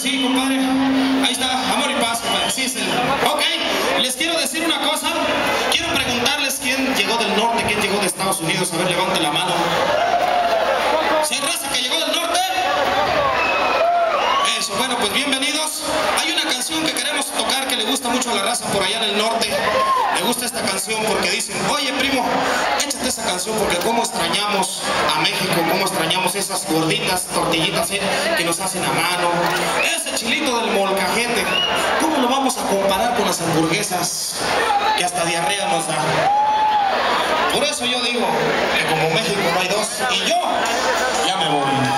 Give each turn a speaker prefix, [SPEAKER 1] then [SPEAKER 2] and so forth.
[SPEAKER 1] sí, compadre. Ahí está, amor y paz. Sí, el... Ok, les quiero decir una cosa. Quiero preguntarles quién llegó del norte, quién llegó de Estados Unidos. A ver, levante la mano. ¿Si hay raza que llegó del norte? Eso, bueno, pues bienvenidos. Hay una canción que queremos tocar que le gusta mucho a la raza por allá en el norte. Me gusta esta canción porque dicen, oye primo, échate esa porque cómo extrañamos a México, cómo extrañamos esas gorditas, tortillitas eh, que nos hacen a mano. Ese chilito del molcajete, ¿cómo lo vamos a comparar con las hamburguesas que hasta diarrea nos da? Por eso yo digo que como México no hay dos y yo ya me voy.